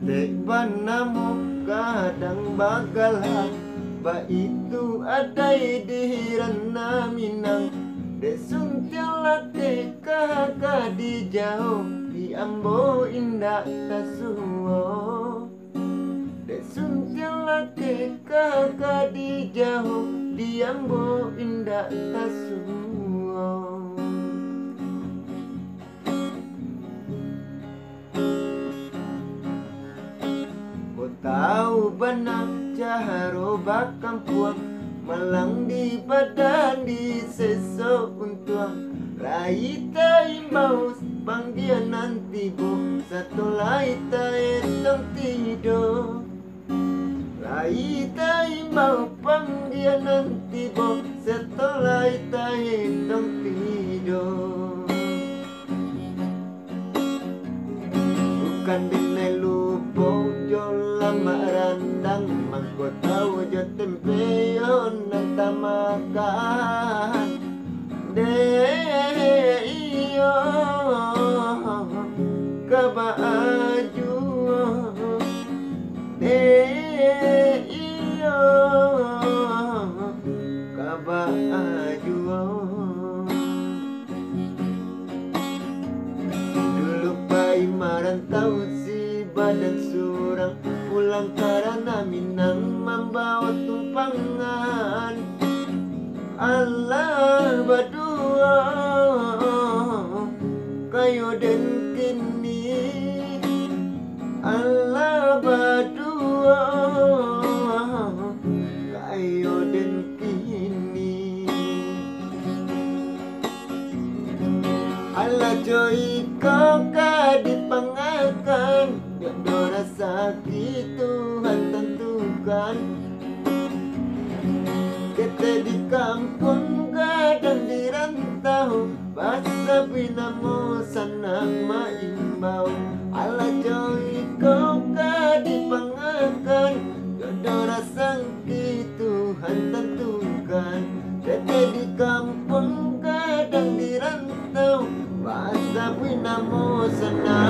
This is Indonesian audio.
Tek banamu kadang bagal Ba itu ada di rana minang. Dek suntiang late kakak di jauh Di ambo indah tasuo. Dek suntiang late kakak di jauh Di ambo indah tasuo tahu benar caharo bakam puang Malang di badan di sesok untuang Rai imbau panggian nanti bo Satu lai etong tidur Rai imbau panggian nanti bo Satu lai etong tidur Bukan dinai naman Magkutaw dyan tempeyon ng tamakan De iyo kabaaju De iyo kabaaju Dulu pa'y marantau badan surang Pulang karena minang membawa tumpangan. Allah berdua Kayo den kini. Allah berdua Kayo den kini. Allah joy kau dipangakan Gak rasa Tuhan tentukan. Kita di kampung kadang di rantau Basa pinamo sana maimbau. Allah joy kau dipangakan Gak rasa Tuhan tentukan. Kita di kampung kadang di rantau Basa pinamo sana